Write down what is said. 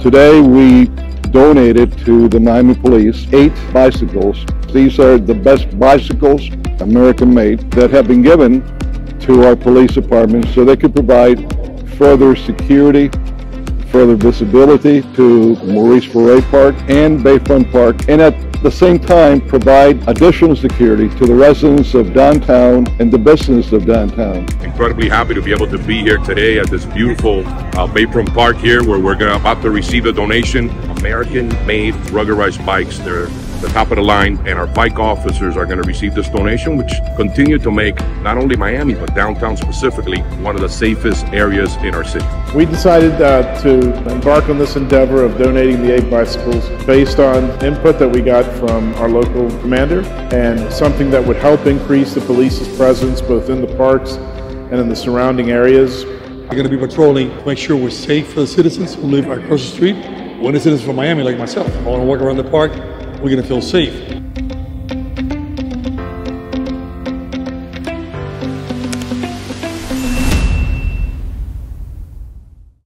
Today we donated to the Miami Police eight bicycles. These are the best bicycles, American made, that have been given to our police departments so they could provide further security, further visibility to Maurice Ferre Park and Bayfront Park, and at the same time provide additional security to the residents of downtown and the business of downtown. Incredibly happy to be able to be here today at this beautiful uh, Bayfront Park here where we're gonna, about to receive a donation. American-made ruggerized bikes. They're the top of the line and our bike officers are going to receive this donation which continue to make not only Miami but downtown specifically one of the safest areas in our city. We decided uh, to embark on this endeavor of donating the eight bicycles based on input that we got from our local commander and something that would help increase the police's presence both in the parks and in the surrounding areas. We're going to be patrolling to make sure we're safe for the citizens who live across the street. When the citizens from Miami, like myself, I want to walk around the park, we're going to feel safe.